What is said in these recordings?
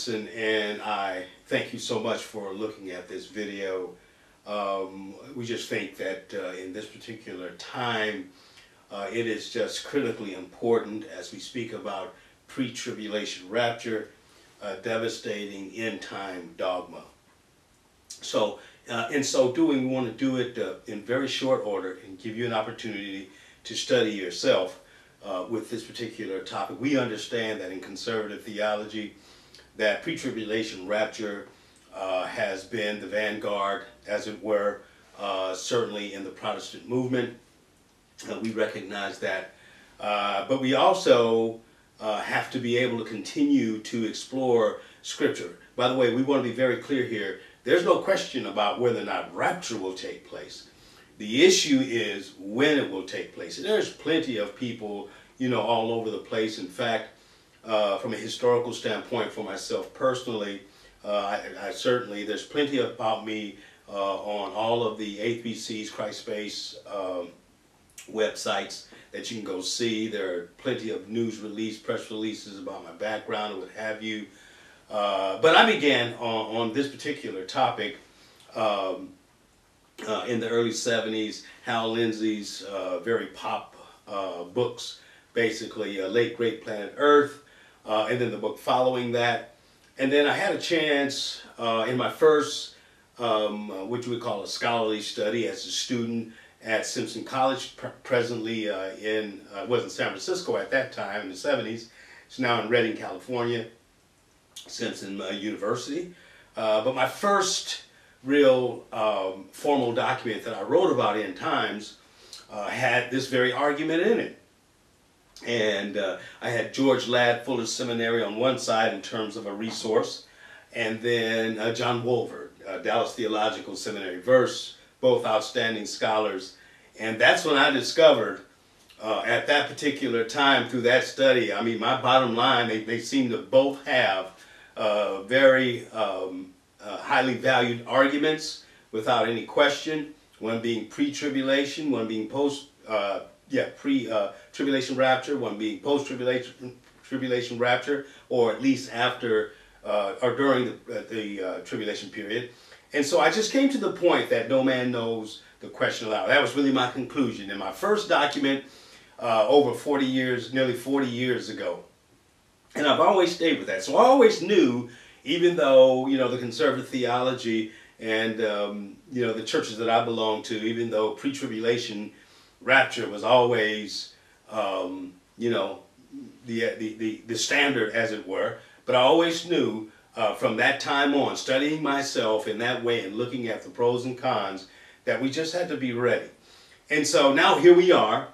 Davidson, and I thank you so much for looking at this video. Um, we just think that uh, in this particular time, uh, it is just critically important as we speak about pre-tribulation rapture, uh, devastating end-time dogma. So, uh, in so doing, we want to do it uh, in very short order and give you an opportunity to study yourself uh, with this particular topic. We understand that in conservative theology, that pre-tribulation rapture uh, has been the vanguard, as it were, uh, certainly in the Protestant movement. We recognize that. Uh, but we also uh, have to be able to continue to explore Scripture. By the way, we want to be very clear here. There's no question about whether or not rapture will take place. The issue is when it will take place. And there's plenty of people, you know, all over the place. In fact, uh, from a historical standpoint, for myself personally, uh, I, I, certainly, there's plenty about me uh, on all of the HBC's Christ Based um, websites that you can go see. There are plenty of news release, press releases about my background and what have you. Uh, but I began on, on this particular topic um, uh, in the early 70s, Hal Lindsey's uh, very pop books, basically uh, Late Great Planet Earth, uh, and then the book following that. And then I had a chance uh, in my first, um, which we call a scholarly study as a student at Simpson College, pre presently in, was in San Francisco at that time in the 70s. It's now in Redding, California, Simpson University. but my first real um, formal document that I wrote about End Times uh, had this very argument in it. And uh, I had George Ladd Fuller Seminary on one side in terms of a resource, and then uh, John Walvoord, uh, Dallas Theological Seminary, Verse, both outstanding scholars. And that's when I discovered uh, at that particular time through that study, I mean, my bottom line, they, they seem to both have uh, very um, uh, highly valued arguments without any question. One being pre-tribulation, one being post, uh, yeah, pre-tribulation uh, rapture, one being post-tribulation tribulation rapture, or at least after uh, or during the, uh, the uh, tribulation period. And so I just came to the point that no man knows the question aloud. That was really my conclusion. In my first document, over 40 years, nearly 40 years ago, and I've always stayed with that. So I always knew even though you know the conservative theology and um, you know the churches that I belong to, even though pre-tribulation rapture was always um, you know the, the, the the standard as it were, but I always knew uh, from that time on, studying myself in that way and looking at the pros and cons, that we just had to be ready. And so now here we are,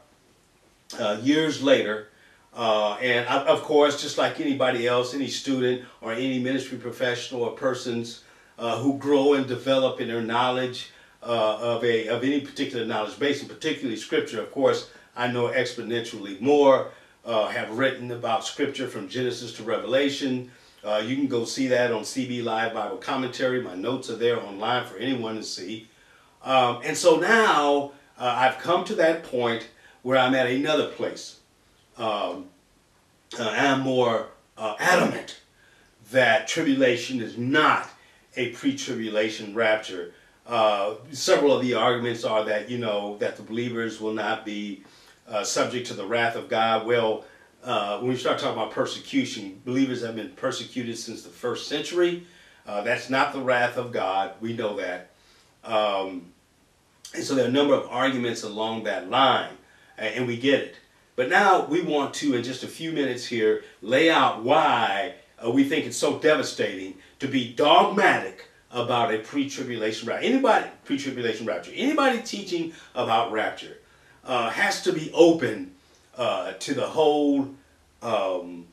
uh, years later, uh, and of course, just like anybody else, any student or any ministry professional or persons uh, who grow and develop in their knowledge uh, of a of any particular knowledge base, and particularly Scripture, of course, I know exponentially more. Uh, have written about Scripture from Genesis to Revelation. Uh, you can go see that on CB Live Bible Commentary. My notes are there online for anyone to see. Um, and so now uh, I've come to that point where I'm at another place um, uh, am more uh, adamant that tribulation is not a pre-tribulation rapture. Uh, several of the arguments are that, you know, that the believers will not be uh, subject to the wrath of God. Well, uh, when we start talking about persecution, believers have been persecuted since the first century. Uh, that's not the wrath of God. We know that. Um, and so there are a number of arguments along that line, and we get it. But now we want to, in just a few minutes here, lay out why uh, we think it's so devastating to be dogmatic about a pre-tribulation rapture. Anybody, pre-tribulation rapture, anybody teaching about rapture uh, has to be open uh, to the whole, um,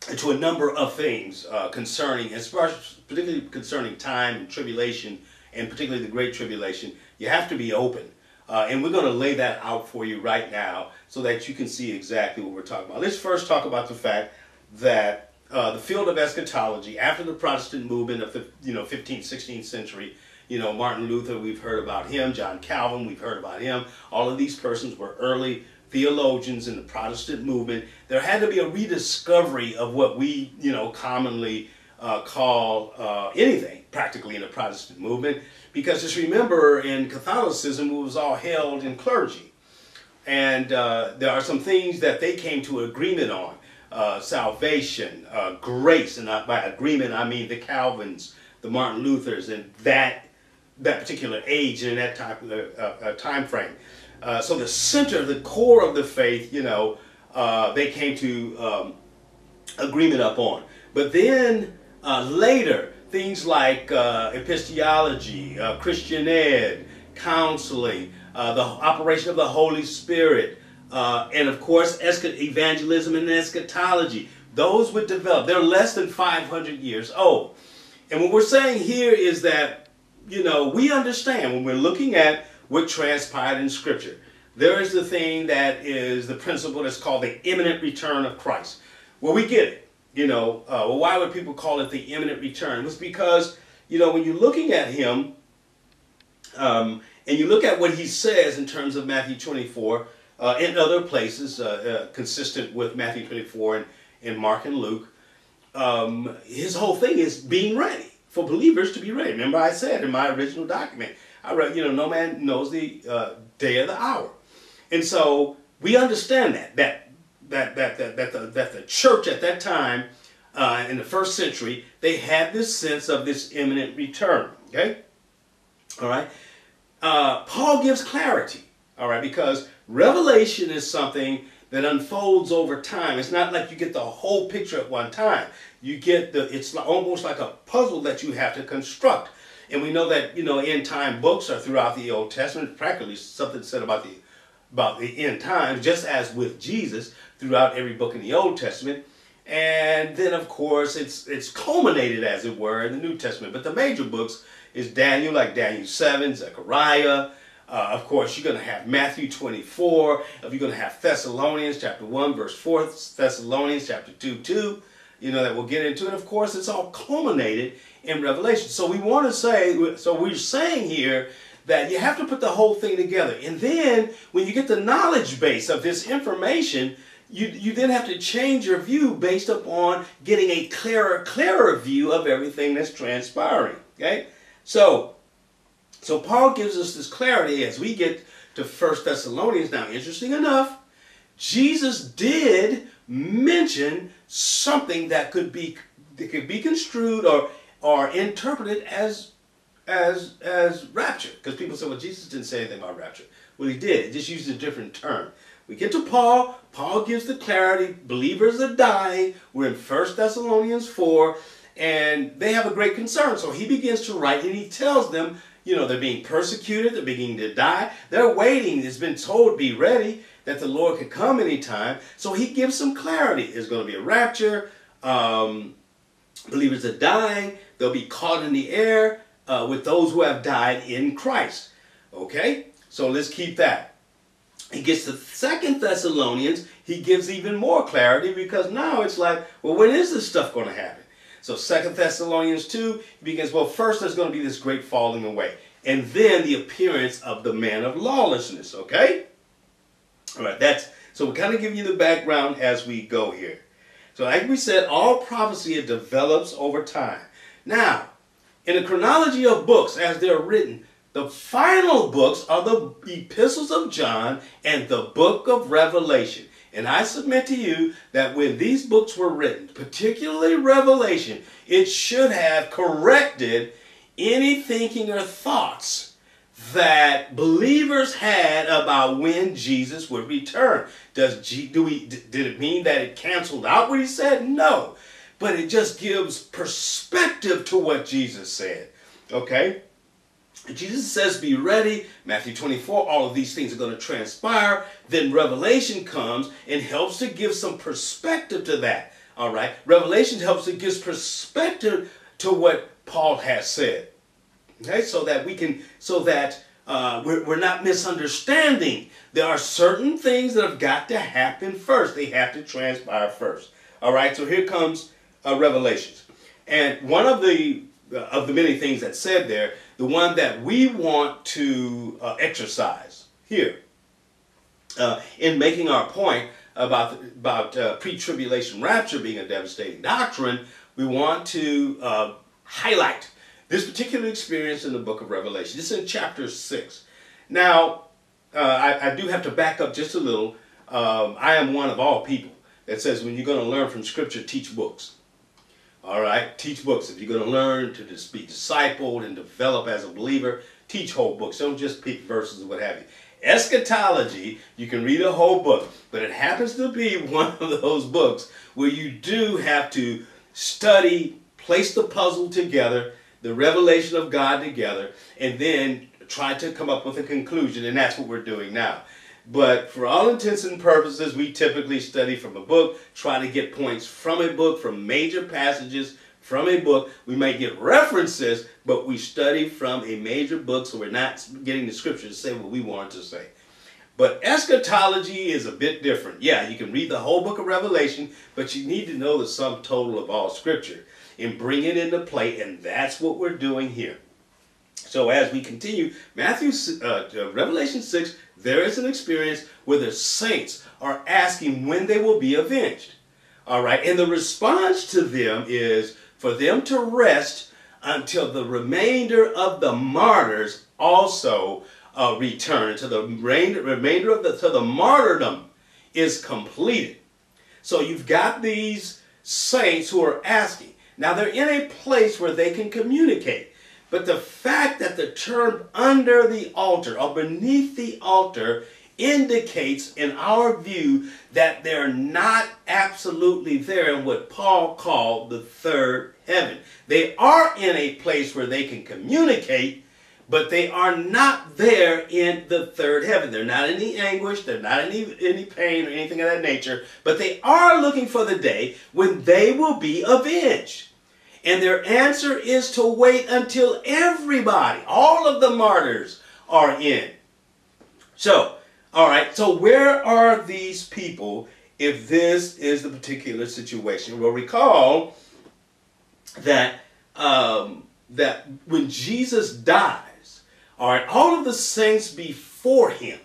to a number of things uh, concerning, particularly concerning time and tribulation, and particularly the Great Tribulation. You have to be open. Uh, and we're going to lay that out for you right now so that you can see exactly what we're talking about. Let's first talk about the fact that uh, the field of eschatology, after the Protestant movement of the you know 15th, 16th century, you know Martin Luther, we've heard about him. John Calvin, we've heard about him. All of these persons were early theologians in the Protestant movement, there had to be a rediscovery of what we, you know, commonly uh, call uh, anything practically in the Protestant movement. Because just remember, in Catholicism, it was all held in clergy. And uh, there are some things that they came to agreement on. Uh, salvation, uh, grace, and by agreement I mean the Calvins, the Martin Luthers, and that that particular age and that type of uh, time frame. Uh, so the center, the core of the faith, you know, uh, they came to um, agreement upon. But then uh, later, things like uh, epistemology, uh, Christian ed, counseling, the operation of the Holy Spirit, and of course, evangelism and eschatology, those would develop. They're less than 500 years old. And what we're saying here is that, you know, we understand when we're looking at what transpired in Scripture. There is the thing that is the principle that's called the imminent return of Christ. Well, we get it. You know, uh, well, why would people call it the imminent return? It was because, you know, when you're looking at him um, and you look at what he says in terms of Matthew 24 uh, and other places uh, uh consistent with Matthew 24 and, and Mark and Luke, um, his whole thing is being ready for believers to be ready. Remember, I said in my original document, I wrote, you know, no man knows the uh, day or the hour. And so we understand that, that, that, that, that, that, the, that the church at that time, uh, in the first century, they had this sense of this imminent return. Okay? All right? Uh, Paul gives clarity. All right? Because revelation is something that unfolds over time. It's not like you get the whole picture at one time. You get the, it's almost like a puzzle that you have to construct. And we know that, you know, end time books are throughout the Old Testament. Practically something said about the about the end times, just as with Jesus throughout every book in the Old Testament. And then of course it's it's culminated as it were in the New Testament. But the major books is Daniel, like Daniel 7, Zechariah. Uh, of course, you're going to have Matthew 24. If you're going to have Thessalonians chapter 1, verse 4, Thessalonians chapter 2, 2, you know, that we'll get into. And of course, it's all culminated in Revelation. So we want to say, so we're saying here that you have to put the whole thing together. And then when you get the knowledge base of this information, you, you then have to change your view based upon getting a clearer, clearer view of everything that's transpiring. Okay? So, so Paul gives us this clarity as we get to First Thessalonians. Now, interesting enough, Jesus did mention something that could be that could be construed or are interpreted as as as rapture. Because people say, well, Jesus didn't say anything about rapture. Well, he did. He just used a different term. We get to Paul. Paul gives the clarity. Believers are dying. We're in 1 Thessalonians 4. And they have a great concern. So he begins to write and he tells them, you know, they're being persecuted. They're beginning to die. They're waiting. It's been told, be ready, that the Lord could come anytime. So he gives some clarity. There's going to be a rapture. Um, believers are dying. They'll be caught in the air uh, with those who have died in Christ. Okay? So let's keep that. He gets to Second Thessalonians, he gives even more clarity because now it's like, well, when is this stuff going to happen? So Second Thessalonians 2 begins, well, first there's going to be this great falling away. And then the appearance of the man of lawlessness, okay? All right, that's, so we're kind of giving you the background as we go here. So like we said, all prophecy, it develops over time. Now, in the chronology of books as they're written, the final books are the epistles of John and the book of Revelation. And I submit to you that when these books were written, particularly Revelation, it should have corrected any thinking or thoughts that believers had about when Jesus would return. Does G, do we did it mean that it canceled out what he said? No but it just gives perspective to what Jesus said. Okay? Jesus says, be ready. Matthew 24, all of these things are going to transpire. Then Revelation comes and helps to give some perspective to that. All right? Revelation helps to give perspective to what Paul has said. Okay? So that we can, so that uh, we're, we're not misunderstanding. There are certain things that have got to happen first. They have to transpire first. All right? So here comes uh, Revelations. And one of the uh, of the many things that said there, the one that we want to uh, exercise here uh, in making our point about, about uh, pre-tribulation rapture being a devastating doctrine, we want to uh, highlight this particular experience in the book of Revelation. It's in chapter 6. Now, uh, I, I, do have to back up just a little. Um, I am one of all people that says when you're going to learn from Scripture, teach books. All right, teach books. If you're going to learn to just be discipled and develop as a believer, teach whole books. Don't just pick verses or what have you. Eschatology, you can read a whole book, but it happens to be one of those books where you do have to study, place the puzzle together, the revelation of God together, and then try to come up with a conclusion, and that's what we're doing now. But for all intents and purposes, we typically study from a book, try to get points from a book, from major passages from a book. We may get references, but we study from a major book, so we're not getting the scripture to say what we want to say. But eschatology is a bit different. Yeah, you can read the whole book of Revelation, but you need to know the sum total of all scripture and bring it into play, and that's what we're doing here. So as we continue, Matthew, uh, uh Revelation 6, there is an experience where the saints are asking when they will be avenged. All right, and the response to them is for them to rest until the remainder of the martyrs also uh, return, until the remainder of the, to the martyrdom is completed. So you've got these saints who are asking. Now they're in a place where they can communicate. But the fact that the term under the altar or beneath the altar indicates, in our view, that they're not absolutely there in what Paul called the third heaven. They are in a place where they can communicate, but they are not there in the third heaven. They're not in any anguish, they're not in any, any pain or anything of that nature, but they are looking for the day when they will be avenged. And their answer is to wait until everybody, all of the martyrs, are in. So, all right, so where are these people if this is the particular situation? Well, recall that um, that when Jesus dies, all right, all of the saints before him,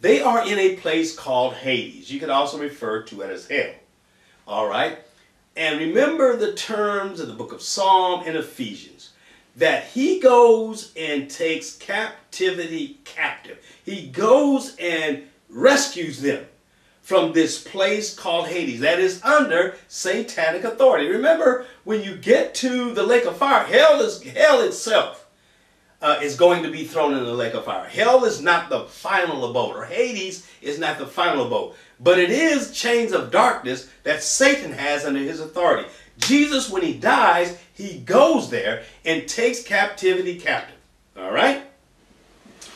they are in a place called Hades. You can also refer to it as hell. All right, and remember the terms of the book of Psalm and Ephesians that he goes and takes captivity captive. He goes and rescues them from this place called Hades that is under satanic authority. Remember, when you get to the lake of fire, hell is hell itself uh, is going to be thrown in the lake of fire. Hell is not the final abode, or Hades is not the final abode, but it is chains of darkness that Satan has under his authority. Jesus, when he dies, he goes there and takes captivity captive. All right?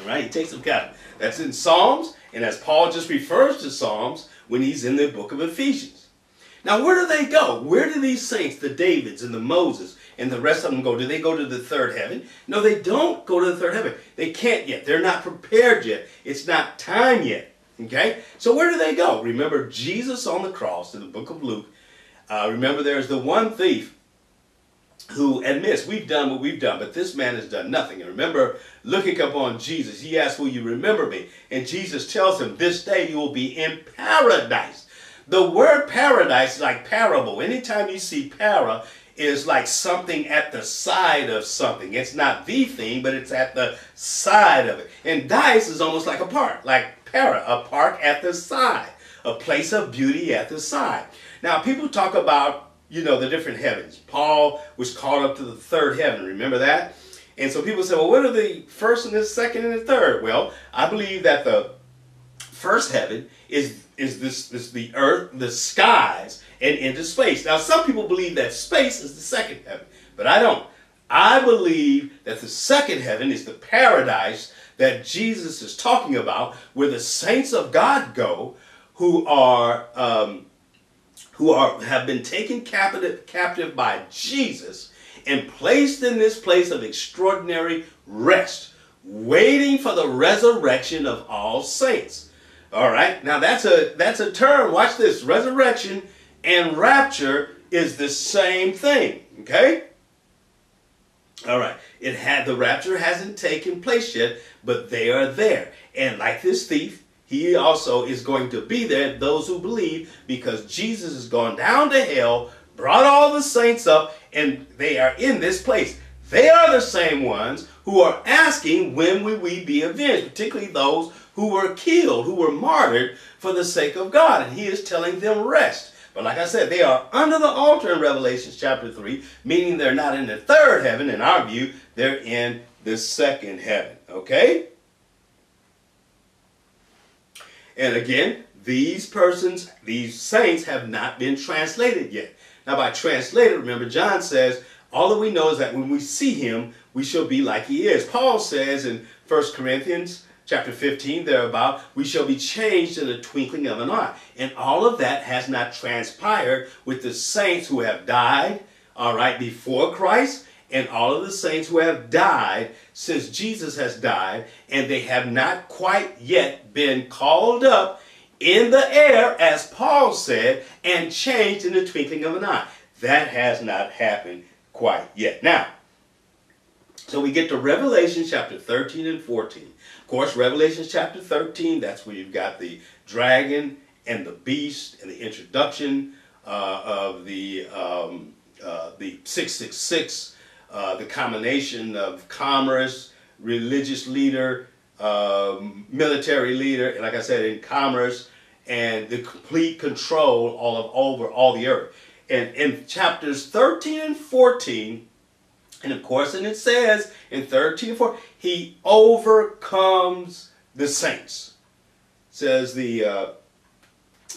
All right, he takes them captive. That's in Psalms, and as Paul just refers to Psalms when he's in the book of Ephesians. Now, where do they go? Where do these saints, the Davids and the Moses and the rest of them go? Do they go to the third heaven? No, they don't go to the third heaven. They can't yet. They're not prepared yet. It's not time yet. Okay? So where do they go? Remember Jesus on the cross in the book of Luke. Uh, remember there's the one thief who admits we've done what we've done, but this man has done nothing. And remember, looking upon Jesus, he asks, Will you remember me? And Jesus tells him, This day you will be in paradise. The word paradise is like parable. Anytime you see para, is like something at the side of something. It's not the thing, but it's at the side of it. And dice is almost like a park, like para, a park at the side, a place of beauty at the side. Now, people talk about you know, the different heavens. Paul was called up to the third heaven. Remember that? And so people say, well, what are the first and the second and the third? Well, I believe that the first heaven is is this this the earth, the skies, and into space. Now, some people believe that space is the second heaven, but I don't. I believe that the second heaven is the paradise that Jesus is talking about, where the saints of God go, who are um, who are, have been taken captive, captive by Jesus and placed in this place of extraordinary rest, waiting for the resurrection of all saints. All right, now that's a that's a term. Watch this: resurrection and rapture is the same thing. Okay. All right, it had the rapture hasn't taken place yet, but they are there, and like this thief, he also is going to be there, those who believe, because Jesus has gone down to hell, brought all the saints up, and they are in this place. They are the same ones who are asking, when will we be avenged? Particularly those who were killed, who were martyred for the sake of God. And he is telling them rest. But like I said, they are under the altar in Revelation chapter 3, meaning they're not in the third heaven, in our view, they're in the second heaven. Okay? And again, these persons, these saints have not been translated yet. Now, by translated, remember, John says, all that we know is that when we see him, we shall be like he is. Paul says in 1 Corinthians chapter 15 thereabout, we shall be changed in the twinkling of an eye. And all of that has not transpired with the saints who have died, all right, before Christ, and all of the saints who have died since Jesus has died, and they have not quite yet been called up in the air, as Paul said, and changed in the twinkling of an eye. That has not happened quite yet. Now, so we get to Revelation chapter 13 and 14. Of course, Revelation chapter 13, that's where you've got the dragon and the beast and the introduction uh, of the, um, uh, the 666, uh, the combination of commerce, religious leader, um, military leader, and like I said, in commerce, and the complete control all of over all the earth. And in chapters 13 and 14, and of course, and it says in 13 and 14, he overcomes the saints. It says the uh,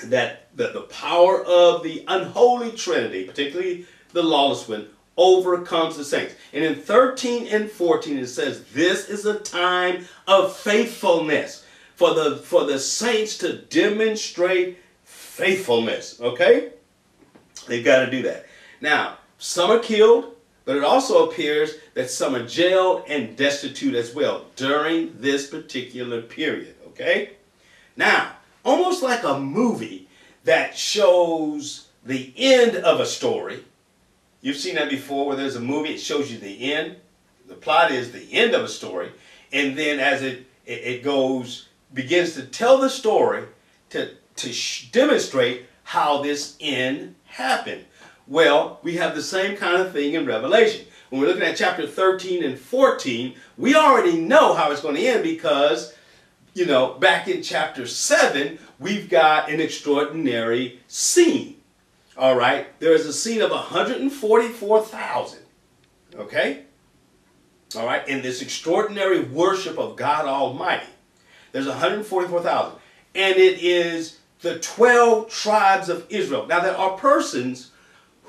that, that the power of the unholy trinity, particularly the lawless one, overcomes the saints. And in 13 and 14 it says, this is a time of faithfulness for the for the saints to demonstrate faithfulness. Okay? They've got to do that. Now, some are killed, but it also appears that some are jailed and destitute as well during this particular period. Okay? Now, almost like a movie that shows the end of a story You've seen that before where there's a movie, it shows you the end. The plot is the end of a story. And then as it, it, it goes, begins to tell the story to, to demonstrate how this end happened. Well, we have the same kind of thing in Revelation. When we're looking at chapter 13 and 14, we already know how it's going to end because, you know, back in chapter 7, we've got an extraordinary scene. All right, there is a scene of 144,000. Okay? All right, in this extraordinary worship of God Almighty. There's 144,000. And it is the 12 tribes of Israel. Now, there are persons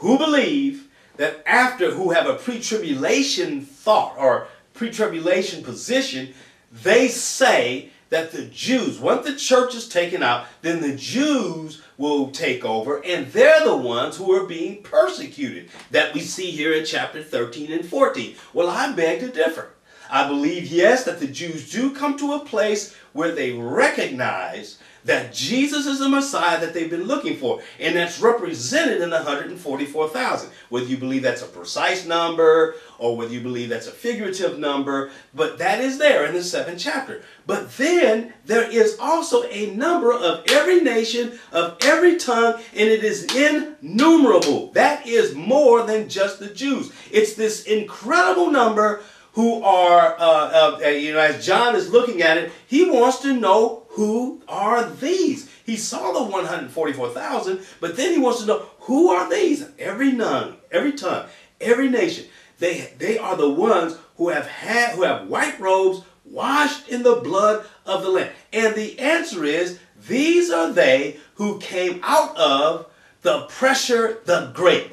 who believe that after, who have a pre tribulation thought or pre tribulation position, they say that the Jews, once the church is taken out, then the Jews will take over, and they're the ones who are being persecuted that we see here in chapter 13 and 14. Well, I beg to differ. I believe, yes, that the Jews do come to a place where they recognize that Jesus is the Messiah that they've been looking for. And that's represented in the 144,000. Whether you believe that's a precise number or whether you believe that's a figurative number, but that is there in the seventh chapter. But then there is also a number of every nation, of every tongue, and it is innumerable. That is more than just the Jews. It's this incredible number who are, uh, uh, you know, as John is looking at it, he wants to know who are these. He saw the 144,000, but then he wants to know who are these? Every nun, every tongue, every nation. They, they are the ones who have had, who have white robes washed in the blood of the Lamb. And the answer is, these are they who came out of the pressure, the great,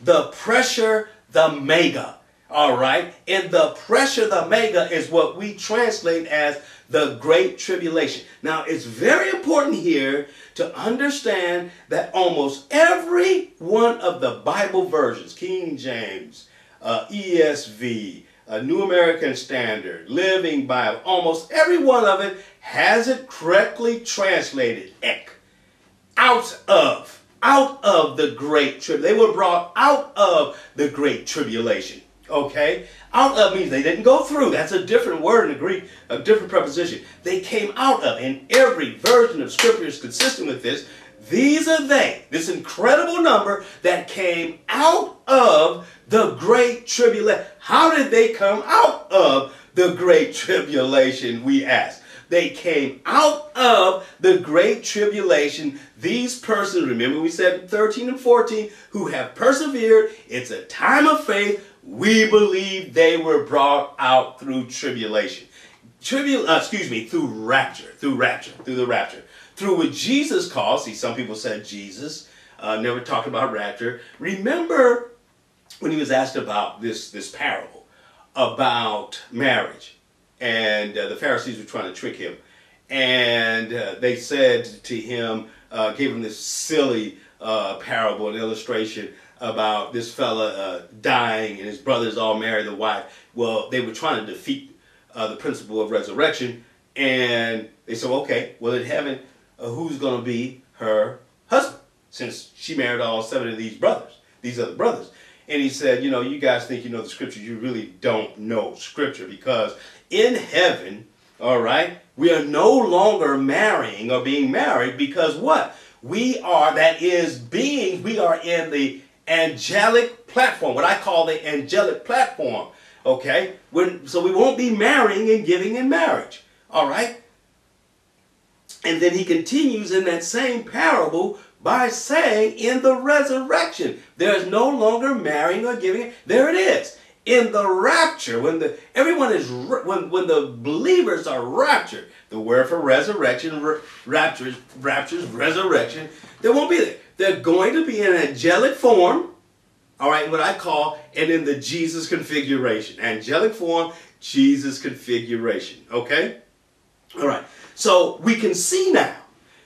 the pressure, the mega. All right. And the pressure, the mega, is what we translate as the Great Tribulation. Now, it's very important here to understand that almost every one of the Bible versions, King James, uh, ESV, uh, New American Standard, Living Bible, almost every one of it has it correctly translated, ek, out of, out of the Great Tribulation. They were brought out of the Great Tribulation. Okay? Out of means they didn't go through. That's a different word in the Greek, a different preposition. They came out of. And every version of Scripture is consistent with this. These are they, this incredible number that came out of the great tribulation. How did they come out of the great tribulation, we ask? They came out of the great tribulation. These persons, remember we said 13 and 14, who have persevered. It's a time of faith. We believe they were brought out through tribulation. Tribul, uh, excuse me, through rapture, through rapture, through the rapture. Through what Jesus calls, see, some people said Jesus, uh, never talked about rapture. Remember when he was asked about this, this parable about marriage, and uh, the Pharisees were trying to trick him, and uh, they said to him, uh, gave him this silly uh, parable, and illustration about this fella uh, dying and his brothers all married the wife. Well, they were trying to defeat uh, the principle of resurrection, and they said, okay, well in heaven, who's going to be her husband? Since she married all seven of these brothers, these other brothers. And he said, you know, you guys think you know the scripture. You really don't know scripture because in heaven, all right, we are no longer marrying or being married because what? We are, that is being, we are in the angelic platform, what I call the angelic platform. Okay? When, so we won't be marrying and giving in marriage. All right? And then he continues in that same parable by saying in the resurrection, there is no longer marrying or giving. There it is. In the rapture, when the everyone is when when the believers are raptured, the word for resurrection, raptures, raptures, resurrection, they won't be there. They're going to be in angelic form, all right, what I call and in the Jesus configuration. Angelic form, Jesus configuration. Okay? All right. So we can see now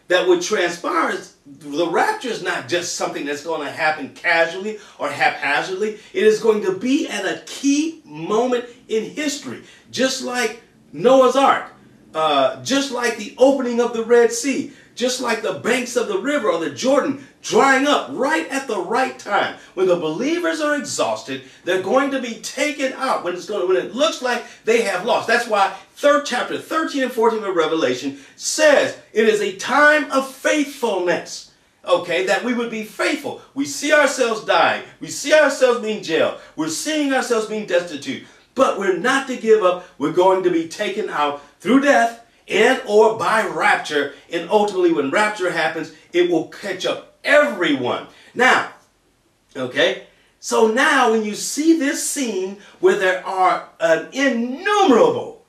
that what transpires, the rapture is not just something that's going to happen casually or haphazardly. It is going to be at a key moment in history, just like Noah's Ark, uh, just like the opening of the Red Sea, just like the banks of the river or the Jordan drying up right at the right time. When the believers are exhausted, they're going to be taken out when it's going when it looks like they have lost. That's why third chapter 13 and 14 of Revelation says it is a time of faithfulness. Okay, that we would be faithful. We see ourselves dying. We see ourselves being jailed. We're seeing ourselves being destitute. But we're not to give up. We're going to be taken out through death and or by rapture. And ultimately, when rapture happens, it will catch up everyone. Now, okay, so now when you see this scene where there are an innumerable,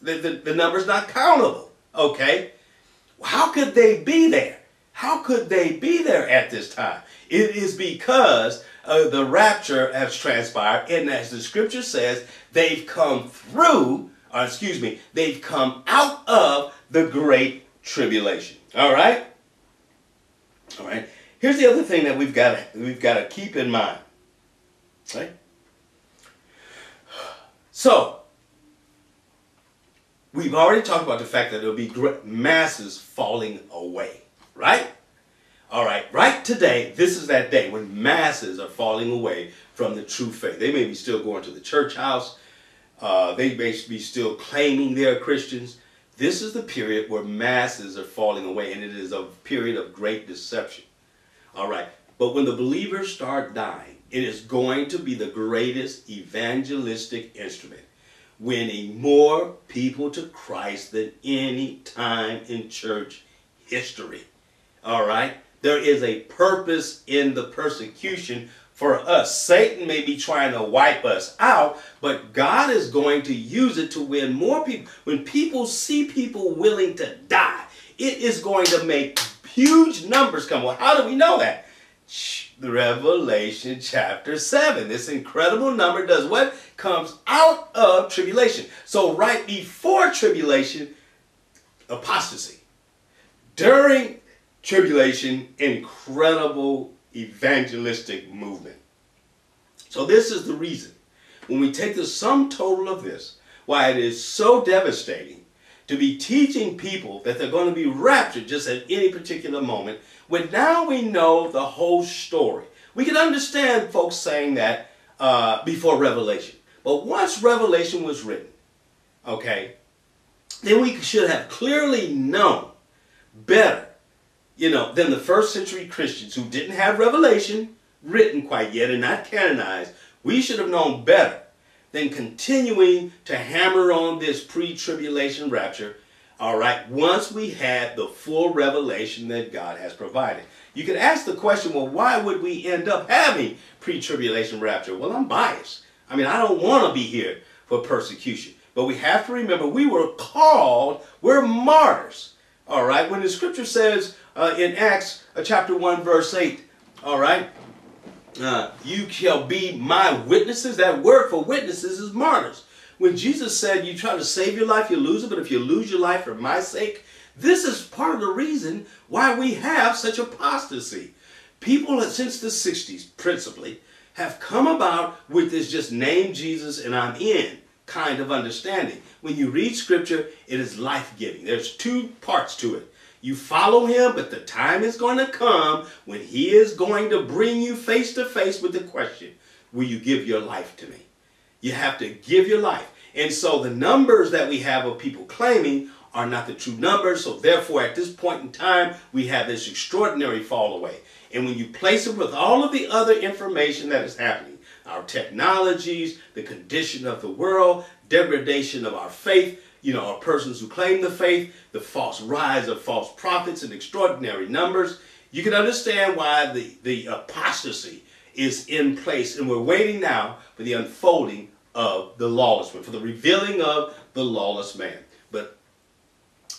the, the, the number's not countable, okay, how could they be there? How could they be there at this time? It is because uh, the rapture has transpired, and as the scripture says, they've come through or excuse me, they've come out of the great tribulation. All right? All right. Here's the other thing that we've got to, we've got to keep in mind. Right? So, we've already talked about the fact that there'll be masses falling away, right? All right, right today, this is that day when masses are falling away from the true faith. They may be still going to the church house, uh, they may be still claiming they're Christians. This is the period where masses are falling away, and it is a period of great deception. All right. But when the believers start dying, it is going to be the greatest evangelistic instrument, winning more people to Christ than any time in church history. All right? There is a purpose in the persecution for us. Satan may be trying to wipe us out, but God is going to use it to win more people. When people see people willing to die, it is going to make huge numbers come. Well, how do we know that? The Revelation chapter 7. This incredible number does what? Comes out of tribulation. So right before tribulation, apostasy. During tribulation, incredible evangelistic movement. So this is the reason, when we take the sum total of this, why it is so devastating to be teaching people that they're going to be raptured just at any particular moment, when now we know the whole story. We can understand folks saying that uh, before Revelation. But once Revelation was written, okay, then we should have clearly known better, you know, than the first century Christians who didn't have Revelation written quite yet and not canonized. We should have known better than continuing to hammer on this pre-tribulation rapture all right, once we had the full revelation that God has provided. You could ask the question, well, why would we end up having pre-tribulation rapture? Well, I'm biased. I mean, I don't want to be here for persecution. But we have to remember we were called, we're martyrs. All right, when the scripture says uh, in Acts uh, chapter 1, verse 8, all right, uh, you shall be my witnesses. That word for witnesses is martyrs. When Jesus said, you try to save your life, you lose it, but if you lose your life for my sake, this is part of the reason why we have such apostasy. People since the 60s, principally, have come about with this just name Jesus and I'm in kind of understanding. When you read scripture, it is life-giving. There's two parts to it. You follow him, but the time is going to come when he is going to bring you face to face with the question, will you give your life to me? You have to give your life. And so the numbers that we have of people claiming are not the true numbers. So therefore, at this point in time, we have this extraordinary fall away. And when you place it with all of the other information that is happening, our technologies, the condition of the world, degradation of our faith, you know, our persons who claim the faith, the false rise of false prophets in extraordinary numbers, you can understand why the, the apostasy is in place. And we're waiting now for the unfolding of the lawless one, for the revealing of the lawless man. But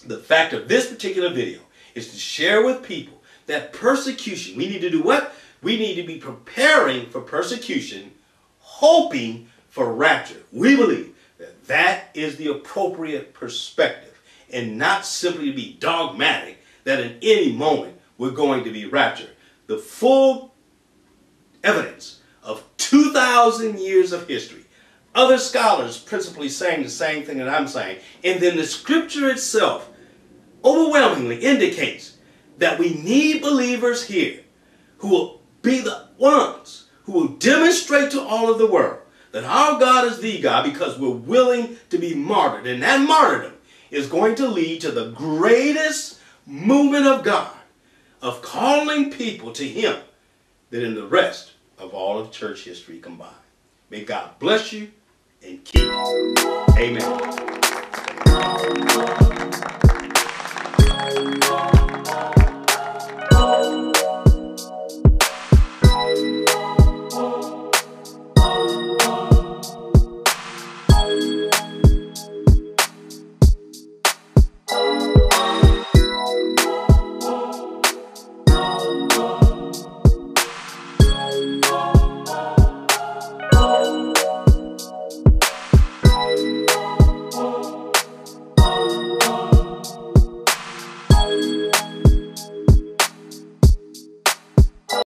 the fact of this particular video is to share with people that persecution, we need to do what? We need to be preparing for persecution, hoping for rapture. We believe that that is the appropriate perspective and not simply to be dogmatic that in any moment we're going to be raptured. The full evidence of 2,000 years of history. Other scholars principally saying the same thing that I'm saying. And then the scripture itself overwhelmingly indicates that we need believers here who will be the ones who will demonstrate to all of the world that our God is the God because we're willing to be martyred. And that martyrdom is going to lead to the greatest movement of God of calling people to Him than in the rest of all of church history combined. May God bless you and keep you. Amen.